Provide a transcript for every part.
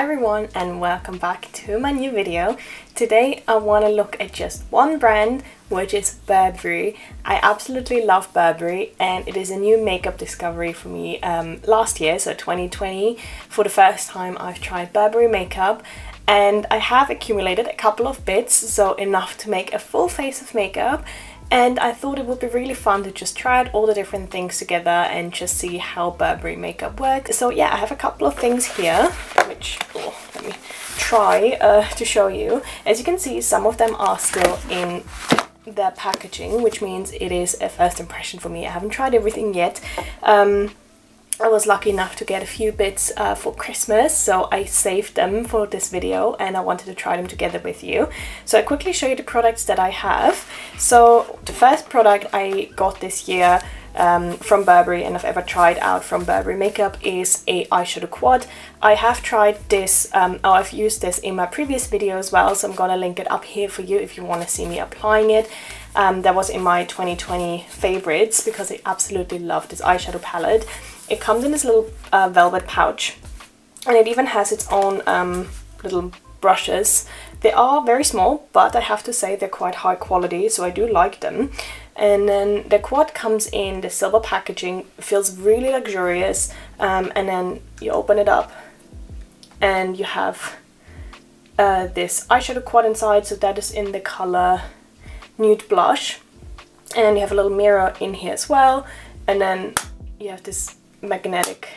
Hi everyone and welcome back to my new video. Today I want to look at just one brand which is Burberry. I absolutely love Burberry and it is a new makeup discovery for me um, last year, so 2020. For the first time I've tried Burberry makeup and I have accumulated a couple of bits, so enough to make a full face of makeup and I thought it would be really fun to just try out all the different things together and just see how Burberry makeup works. So yeah, I have a couple of things here, which, oh, let me try uh, to show you. As you can see, some of them are still in their packaging, which means it is a first impression for me. I haven't tried everything yet. Um, I was lucky enough to get a few bits uh, for Christmas, so I saved them for this video and I wanted to try them together with you. So I quickly show you the products that I have. So the first product I got this year um, from Burberry and I've ever tried out from Burberry makeup is a eyeshadow quad. I have tried this, um, oh, I've used this in my previous video as well, so I'm gonna link it up here for you if you want to see me applying it. Um, that was in my 2020 favorites because I absolutely love this eyeshadow palette. It comes in this little uh, velvet pouch and it even has its own um, little brushes. They are very small, but I have to say they're quite high quality, so I do like them. And then the quad comes in the silver packaging, feels really luxurious, um, and then you open it up and you have uh, this eyeshadow quad inside, so that is in the color nude blush. And then you have a little mirror in here as well, and then you have this magnetic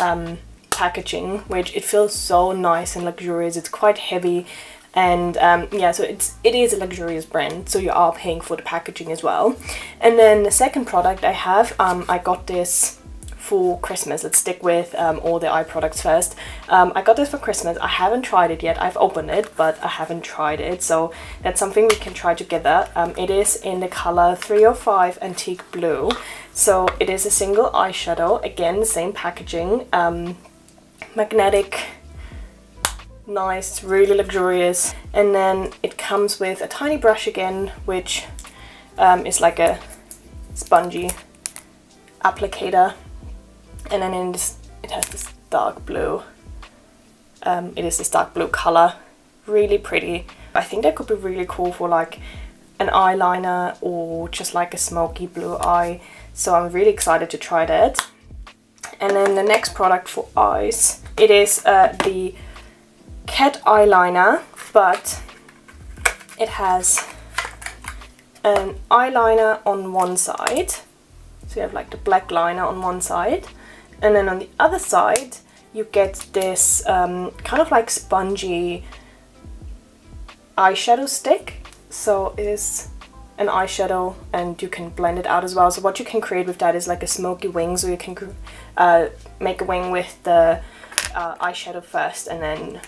um, packaging which it feels so nice and luxurious it's quite heavy and um, yeah so it's it is a luxurious brand so you are paying for the packaging as well and then the second product I have um, I got this for Christmas. Let's stick with um, all the eye products first. Um, I got this for Christmas. I haven't tried it yet. I've opened it, but I haven't tried it. So that's something we can try together. Um, it is in the color 305 Antique Blue. So it is a single eyeshadow. Again, the same packaging. Um, magnetic nice, really luxurious. And then it comes with a tiny brush again, which um, is like a spongy applicator and then this it has this dark blue um, it is this dark blue color really pretty I think that could be really cool for like an eyeliner or just like a smoky blue eye so I'm really excited to try that. And then the next product for eyes it is uh, the cat eyeliner but it has an eyeliner on one side. So you have like the black liner on one side. And then on the other side you get this um, kind of like spongy eyeshadow stick. So it is an eyeshadow and you can blend it out as well. So what you can create with that is like a smoky wing so you can uh, make a wing with the uh, eyeshadow first and then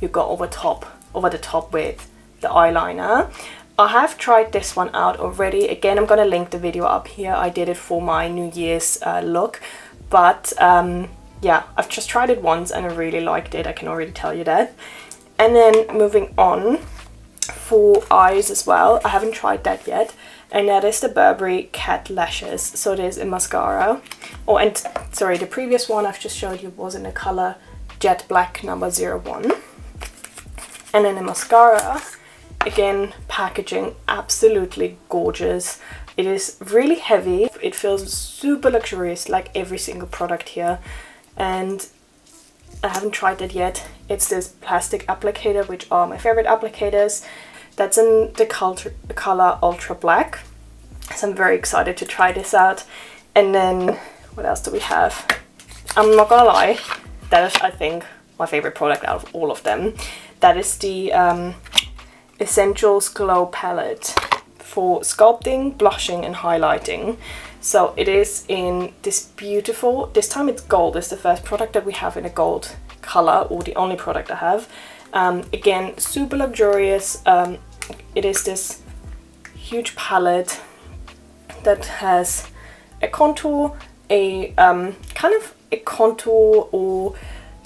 you go over top over the top with the eyeliner. I have tried this one out already. Again I'm gonna link the video up here. I did it for my New Year's uh, look. But um, yeah, I've just tried it once and I really liked it, I can already tell you that. And then moving on for eyes as well, I haven't tried that yet, and that is the Burberry Cat Lashes. So it is a mascara. Oh, and sorry, the previous one I've just showed you was in the color Jet Black number 01. And then the mascara, again, packaging absolutely gorgeous. It is really heavy. It feels super luxurious like every single product here. And I haven't tried that yet. It's this plastic applicator, which are my favorite applicators. That's in the color Ultra Black. So I'm very excited to try this out. And then what else do we have? I'm not gonna lie, that is I think my favorite product out of all of them. That is the um, Essentials Glow Palette for sculpting, blushing and highlighting. So it is in this beautiful, this time it's gold, it's the first product that we have in a gold color or the only product I have. Um, again, super luxurious. Um, it is this huge palette that has a contour, a um, kind of a contour or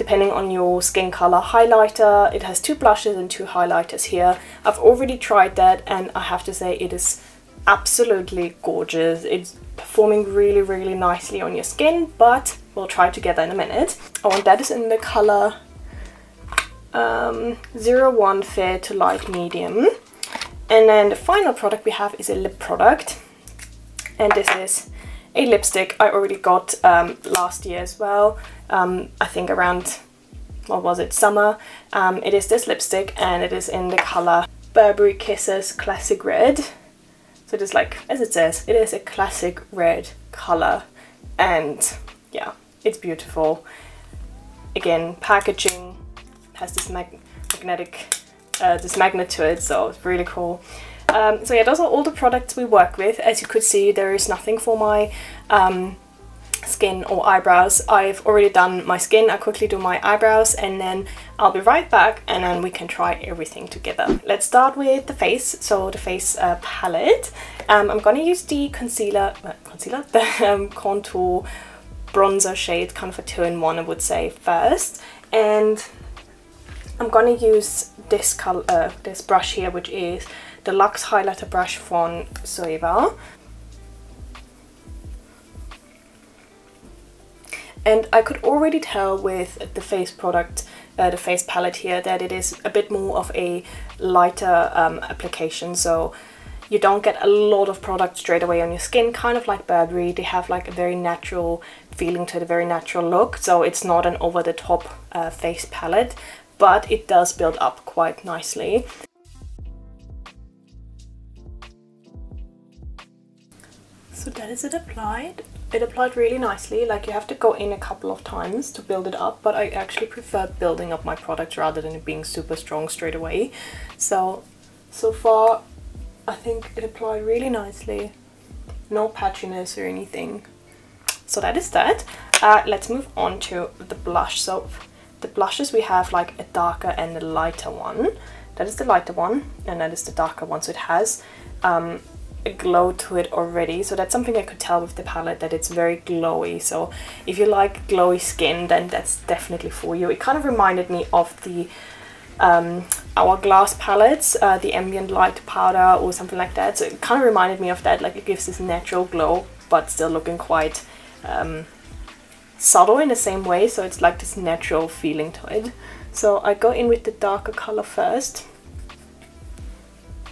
depending on your skin color highlighter. It has two blushes and two highlighters here. I've already tried that and I have to say it is absolutely gorgeous. It's performing really, really nicely on your skin, but we'll try together in a minute. Oh, and that is in the color um, 01 fair to light medium. And then the final product we have is a lip product. And this is a lipstick I already got um, last year as well. Um, I think around, what was it, summer. Um, it is this lipstick and it is in the color Burberry Kisses Classic Red. So it is like, as it says, it is a classic red color. And yeah, it's beautiful. Again, packaging has this mag magnetic, uh, this magnet to it, so it's really cool. Um, so yeah, those are all the products we work with. As you could see, there is nothing for my um, skin or eyebrows. I've already done my skin, I quickly do my eyebrows and then I'll be right back and then we can try everything together. Let's start with the face, so the face uh, palette. Um, I'm gonna use the concealer, uh, concealer, the um, contour bronzer shade, kind of a two-in-one I would say first. And I'm gonna use this color, uh, this brush here, which is the Luxe highlighter brush from Zoeva. And I could already tell with the face product, uh, the face palette here, that it is a bit more of a lighter um, application. So you don't get a lot of product straight away on your skin, kind of like Burberry. They have like a very natural feeling to a very natural look. So it's not an over-the-top uh, face palette, but it does build up quite nicely. So that is it applied. It applied really nicely, like you have to go in a couple of times to build it up, but I actually prefer building up my product rather than it being super strong straight away. So, so far I think it applied really nicely. No patchiness or anything. So that is that. Uh, let's move on to the blush. So the blushes we have like a darker and a lighter one. That is the lighter one and that is the darker one. So it has um, a glow to it already. So that's something I could tell with the palette that it's very glowy. So if you like glowy skin then that's definitely for you. It kind of reminded me of the um, Hourglass palettes uh, the ambient light powder or something like that. So it kind of reminded me of that like it gives this natural glow but still looking quite um, subtle in the same way. So it's like this natural feeling to it. So I go in with the darker color first.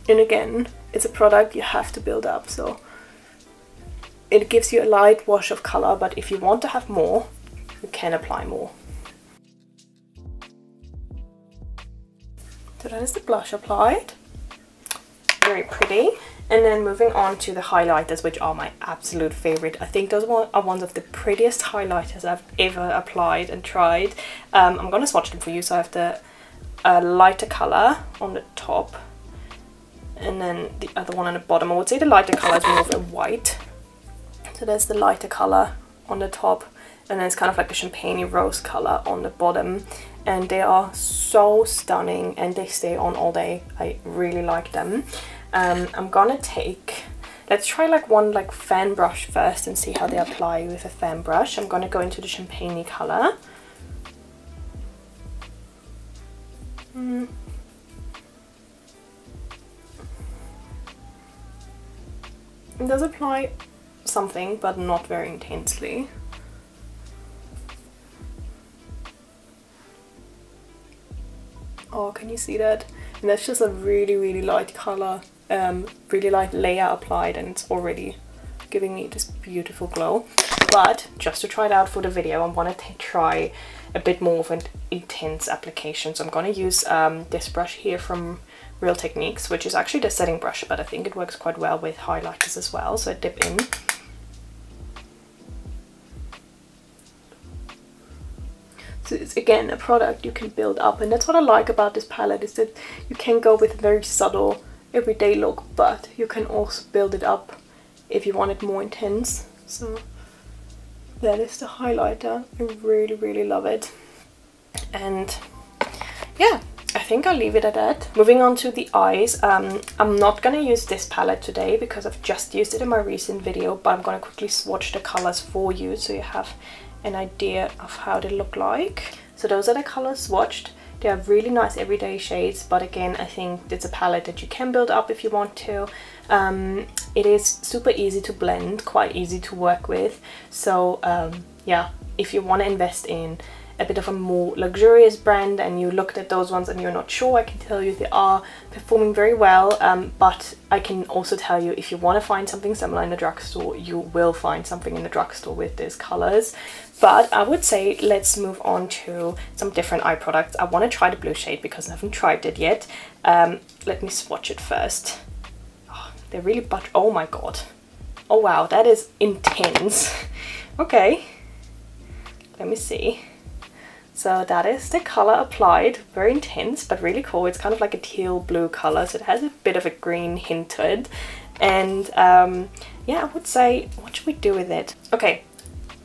And again it's a product you have to build up so it gives you a light wash of color but if you want to have more you can apply more. So that is the blush applied. Very pretty. And then moving on to the highlighters which are my absolute favorite. I think those are one of the prettiest highlighters I've ever applied and tried. Um, I'm gonna swatch them for you so I have the uh, lighter color on the top and then the other one on the bottom. I would say the lighter colour is more of a white. So there's the lighter colour on the top and then it's kind of like a champagne rose colour on the bottom and they are so stunning and they stay on all day. I really like them. Um, I'm gonna take, let's try like one like fan brush first and see how they apply with a fan brush. I'm gonna go into the champagne colour. Mm. It does apply something, but not very intensely. Oh, can you see that? And that's just a really, really light colour, um, really light layer applied and it's already giving me this beautiful glow. But just to try it out for the video, I want to try a bit more of an intense application. So I'm going to use um, this brush here from Real Techniques, which is actually the setting brush, but I think it works quite well with highlighters as well. So I dip in. So it's again a product you can build up and that's what I like about this palette is that you can go with a very subtle everyday look but you can also build it up if you want it more intense. So that is the highlighter. I really really love it. And yeah, I think I'll leave it at that. Moving on to the eyes, um, I'm not going to use this palette today because I've just used it in my recent video, but I'm going to quickly swatch the colors for you so you have an idea of how they look like. So those are the colors swatched. They are really nice everyday shades, but again, I think it's a palette that you can build up if you want to. Um, it is super easy to blend, quite easy to work with. So um, yeah, if you want to invest in a bit of a more luxurious brand and you looked at those ones and you're not sure, I can tell you they are performing very well. Um, but I can also tell you if you want to find something similar in the drugstore, you will find something in the drugstore with these colors. But I would say let's move on to some different eye products. I want to try the blue shade because I haven't tried it yet. Um, let me swatch it first. Oh, they're really but oh my god. Oh wow, that is intense. okay, let me see. So that is the color applied, very intense but really cool. It's kind of like a teal blue color, so it has a bit of a green hint to it. And um, yeah, I would say, what should we do with it? Okay,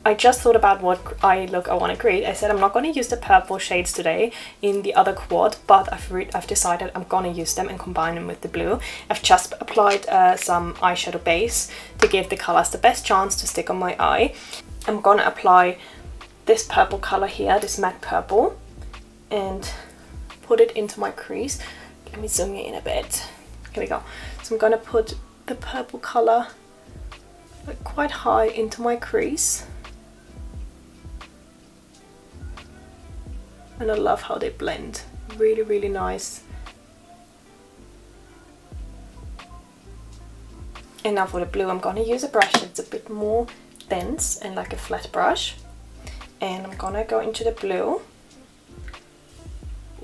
I just thought about what eye look I want to create. I said I'm not going to use the purple shades today in the other quad, but I've, I've decided I'm going to use them and combine them with the blue. I've just applied uh, some eyeshadow base to give the colors the best chance to stick on my eye. I'm going to apply this purple color here, this matte purple, and put it into my crease. Let me zoom in a bit. Here we go. So I'm going to put the purple color like quite high into my crease and I love how they blend really really nice and now for the blue I'm going to use a brush that's a bit more dense and like a flat brush and I'm gonna go into the blue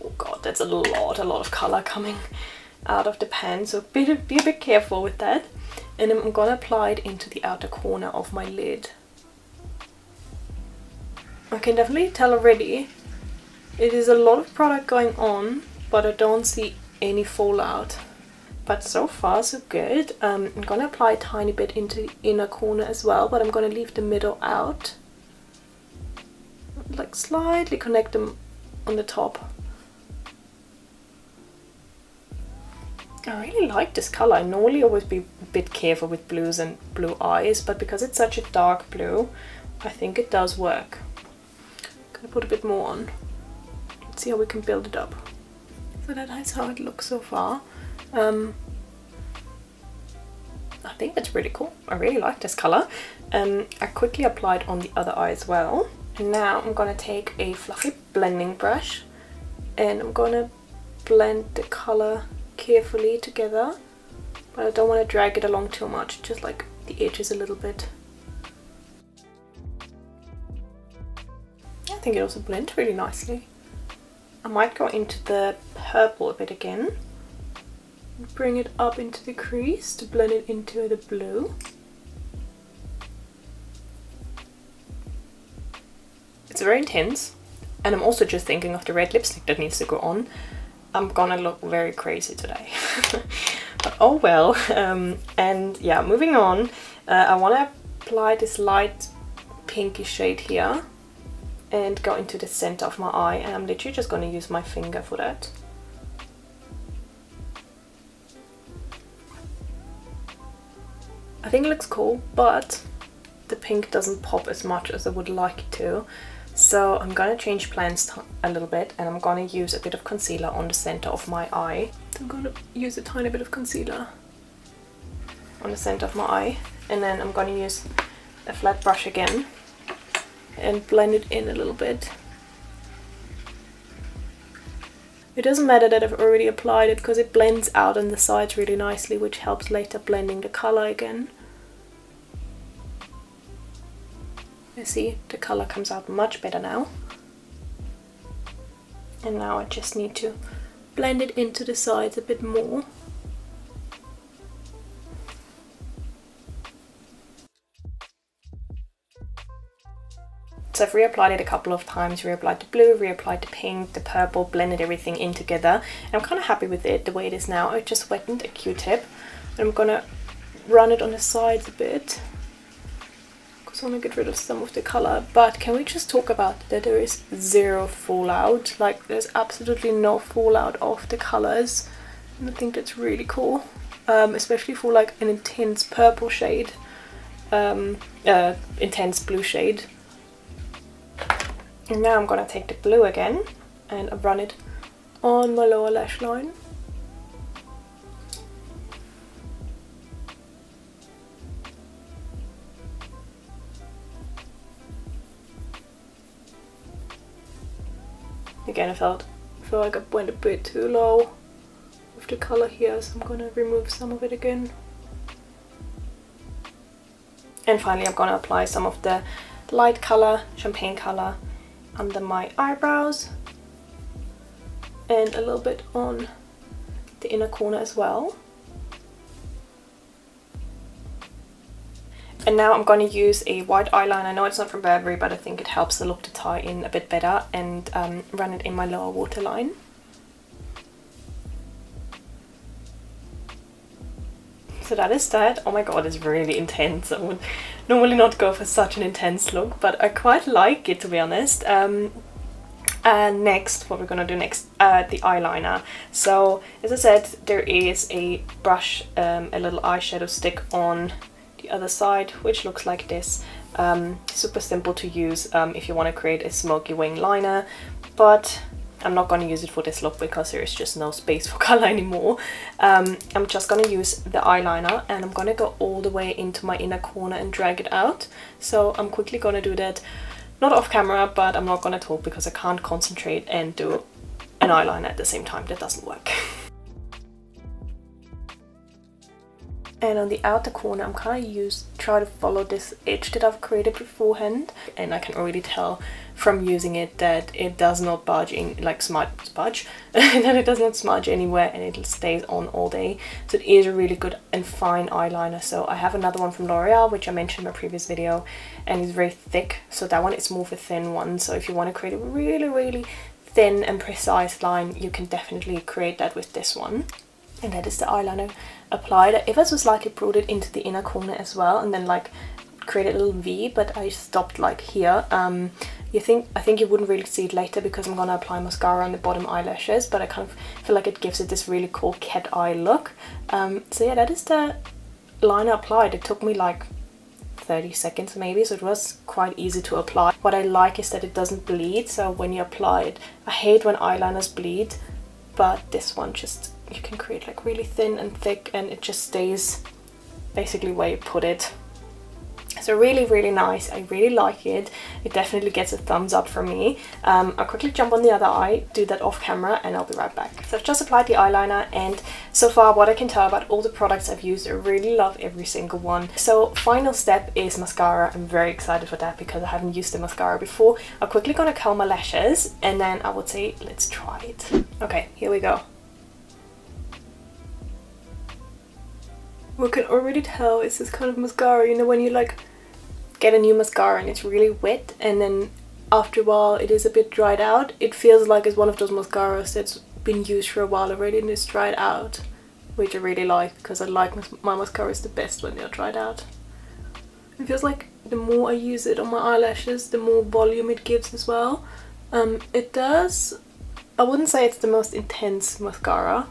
oh god that's a lot a lot of color coming out of the pan so be, be a bit careful with that and I'm gonna apply it into the outer corner of my lid I can definitely tell already it is a lot of product going on, but I don't see any fallout. But so far so good. Um, I'm to apply a tiny bit into the inner corner as well, but I'm to leave the middle out. Like slightly connect them on the top. I really like this colour. I normally always be a bit careful with blues and blue eyes, but because it's such a dark blue, I think it does work. I'm gonna put a bit more on see how we can build it up. So that is how it looks so far. Um, I think it's really cool. I really like this colour. Um, I quickly applied on the other eye as well. Now I'm going to take a fluffy blending brush and I'm going to blend the colour carefully together. But I don't want to drag it along too much, just like the edges a little bit. I think it also blends really nicely. I might go into the purple a bit again. Bring it up into the crease to blend it into the blue. It's very intense and I'm also just thinking of the red lipstick that needs to go on. I'm gonna look very crazy today. but oh well. Um, and yeah, moving on. Uh, I want to apply this light pinky shade here and go into the center of my eye and I'm literally just going to use my finger for that. I think it looks cool but the pink doesn't pop as much as I would like it to so I'm going to change plans a little bit and I'm going to use a bit of concealer on the center of my eye. I'm going to use a tiny bit of concealer on the center of my eye and then I'm going to use a flat brush again and blend it in a little bit. It doesn't matter that I've already applied it because it blends out on the sides really nicely which helps later blending the colour again. See the colour comes out much better now. And now I just need to blend it into the sides a bit more. So I've reapplied it a couple of times, reapplied the blue, reapplied the pink, the purple, blended everything in together. And I'm kind of happy with it the way it is now. I just wetted a q-tip and I'm gonna run it on the sides a bit I want to get rid of some of the color. But can we just talk about that there is zero fallout, like there's absolutely no fallout of the colors. And I think that's really cool, um, especially for like an intense purple shade, um, uh, intense blue shade. And now I'm going to take the blue again and run it on my lower lash line. Again, I felt feel like I went a bit too low with the color here, so I'm gonna remove some of it again. And finally, I'm gonna apply some of the light color, champagne color, under my eyebrows and a little bit on the inner corner as well. And now I'm going to use a white eyeliner. I know it's not from Burberry, but I think it helps the look to tie in a bit better and um, run it in my lower waterline. So that is that. Oh my god, it's really intense. I would normally not go for such an intense look, but I quite like it to be honest. Um, and next, what we're gonna do next, uh, the eyeliner. So, as I said, there is a brush, um, a little eyeshadow stick on the other side, which looks like this. Um, super simple to use um, if you want to create a smoky wing liner, but I'm not going to use it for this look because there is just no space for color anymore. Um, I'm just going to use the eyeliner and I'm going to go all the way into my inner corner and drag it out. So I'm quickly going to do that, not off camera, but I'm not going to talk because I can't concentrate and do an eyeliner at the same time. That doesn't work. and on the outer corner I'm kind of use try to follow this edge that I've created beforehand. And I can already tell from using it that it does not budge in like smudge smudge? That it does not smudge anywhere and it stays on all day. So it is a really good and fine eyeliner. So I have another one from L'Oreal which I mentioned in my previous video and it's very thick. So that one is more of a thin one. So if you want to create a really really thin and precise line you can definitely create that with this one. And that is the eyeliner applied. it. I was like slightly brought it into the inner corner as well and then like created a little V but I stopped like here. Um, you think I think you wouldn't really see it later because I'm gonna apply mascara on the bottom eyelashes but I kind of feel like it gives it this really cool cat eye look. Um, so yeah that is the liner applied. It took me like 30 seconds maybe so it was quite easy to apply. What I like is that it doesn't bleed so when you apply it, I hate when eyeliners bleed but this one just you can create like really thin and thick and it just stays basically where you put it. So really really nice. I really like it. It definitely gets a thumbs up from me. Um, I'll quickly jump on the other eye do that off camera and I'll be right back. So I've just applied the eyeliner and so far what I can tell about all the products I've used I really love every single one. So final step is mascara. I'm very excited for that because I haven't used the mascara before. I'm quickly gonna curl my lashes and then I would say let's try it. Okay here we go we can already tell it's this kind of mascara you know when you like get a new mascara and it's really wet and then after a while it is a bit dried out it feels like it's one of those mascaras that's been used for a while already and it's dried out which I really like because I like my mascaras the best when they're dried out. It feels like the more I use it on my eyelashes the more volume it gives as well. Um, it does I wouldn't say it's the most intense mascara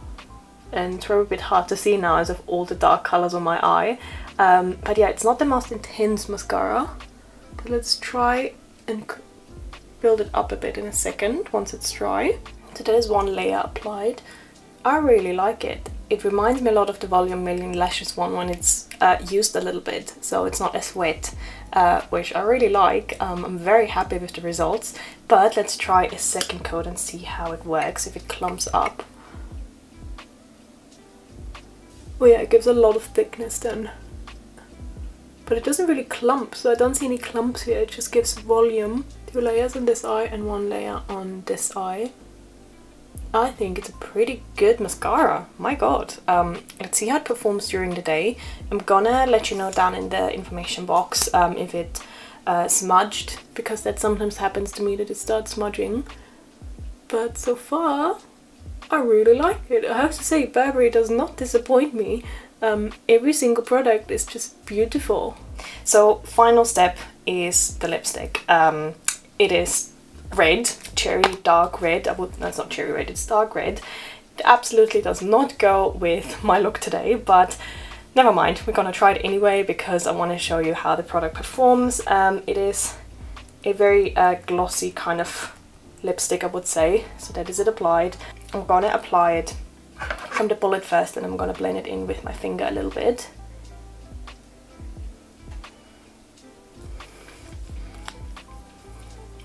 and it's probably a bit hard to see now as of all the dark colors on my eye. Um, but yeah, it's not the most intense mascara. But let's try and build it up a bit in a second once it's dry. So there's one layer applied. I really like it. It reminds me a lot of the Volume Million Lashes one when it's uh, used a little bit, so it's not as wet, uh, which I really like. Um, I'm very happy with the results, but let's try a second coat and see how it works, if it clumps up. Well yeah, it gives a lot of thickness then. But it doesn't really clump, so I don't see any clumps here. It just gives volume. Two layers on this eye and one layer on this eye. I think it's a pretty good mascara. My god. Um, let's see how it performs during the day. I'm gonna let you know down in the information box um, if it uh, smudged, because that sometimes happens to me that it starts smudging. But so far, I really like it. I have to say, Burberry does not disappoint me. Um, every single product is just beautiful. So final step is the lipstick. Um, it is red, cherry dark red. I would, that's not cherry red, it's dark red. It absolutely does not go with my look today, but never mind. We're gonna try it anyway because I want to show you how the product performs. Um, it is a very uh, glossy kind of lipstick I would say. So that is it applied. I'm gonna apply it from the bullet first and I'm gonna blend it in with my finger a little bit.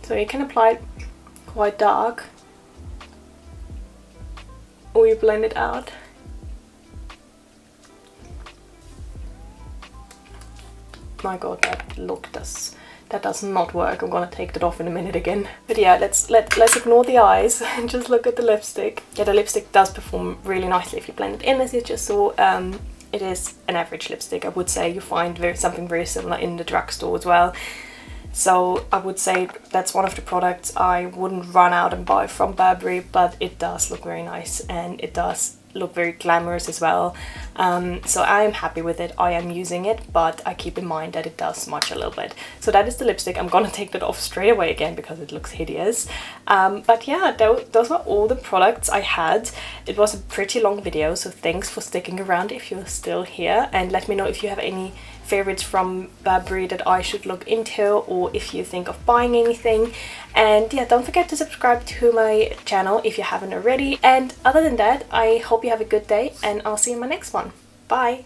So you can apply it quite dark or you blend it out. My god, that look does that does not work. I'm gonna take that off in a minute again. But yeah, let's let let's ignore the eyes and just look at the lipstick. Yeah, the lipstick does perform really nicely if you blend it in, as you just saw. Um, it is an average lipstick. I would say you find very, something very similar in the drugstore as well. So I would say that's one of the products I wouldn't run out and buy from Burberry, but it does look very nice and it does look very glamorous as well. Um, so I am happy with it. I am using it, but I keep in mind that it does smudge a little bit. So that is the lipstick. I'm gonna take that off straight away again because it looks hideous. Um, but yeah, those were all the products I had. It was a pretty long video, so thanks for sticking around if you're still here. And let me know if you have any favorites from Burberry that I should look into or if you think of buying anything. And yeah don't forget to subscribe to my channel if you haven't already. And other than that I hope you have a good day and I'll see you in my next one. Bye